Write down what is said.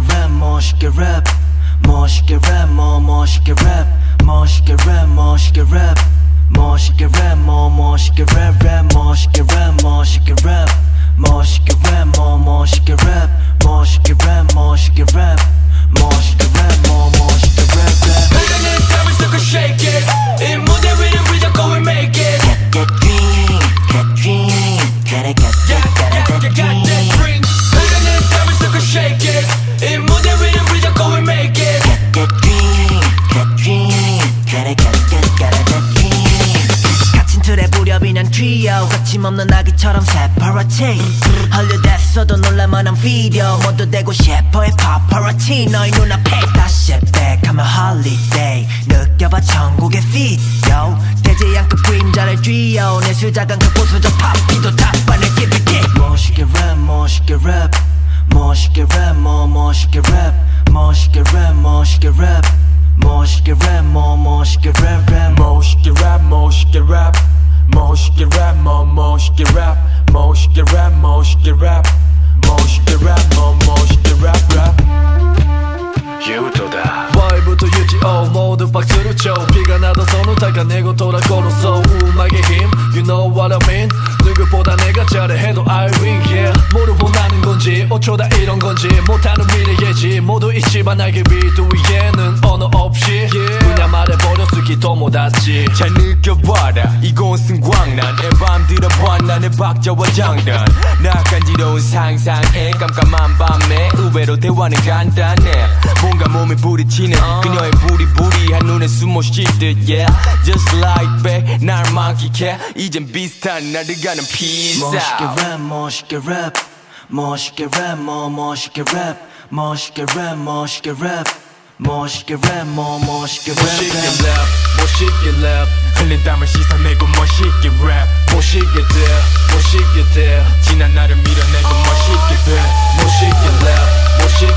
멋있게 랩 멋있게 랩뭐 멋있게 랩 멋있게 랩 멋있게 랩 멋있게 랩뭐 멋있게 랩랩 무렵이 난 trio. 거침없는 아기처럼 새파랗지 헐려댔어도 놀랄만한 비디오 모두 되고 싶어해 paparazzi. 너희 눈앞에 다시 백하면 holiday. 느껴봐 천국의 되지 않고 그림자를 쥐어 내 수작은 그 보수적 파피도 답반을 give 멋있게 랩 멋있게 랩 멋있게 랩 뭐 멋있게 랩 멋있게 랩 멋있게 랩 멋있게 랩 뭐 멋있게 랩 멋있게 랩뭐 멋있게 랩 멋있게 랩 멋있게 랩 멋있게 랩 어쩌다 이런 건지 못하는 미래 예지. 모두 있지만 알기 위도 위에는 언어 없이 그냥 말해버려 쓰기 더 못하지. 잘 느껴봐라. 이곳은 광란. 내밤 들어봐 나는 박자와 장단. 낯간지러운 상상에 깜깜한 밤에 의외로 대화는 간단해. 뭔가 몸에 부딪히는 그녀의 부리부리한 눈에 숨못 쉴듯 yeah. Just like back 날 만끽해. 이젠 비슷한 나를 가는 멋있게 피사 랩 멋있게 랩 멋있게 랩 뭐 멋있게 랩 멋있게 랩 멋있게 랩 멋있게 랩 뭐 멋있게 멋있게 랩랩 랩 멋있게 랩 흘린 땀을 씻어내고 멋있게 랩 멋있게 돼 멋있게 돼. 지난 날을 밀어내고 멋있게 돼. 멋있게 랩 멋있게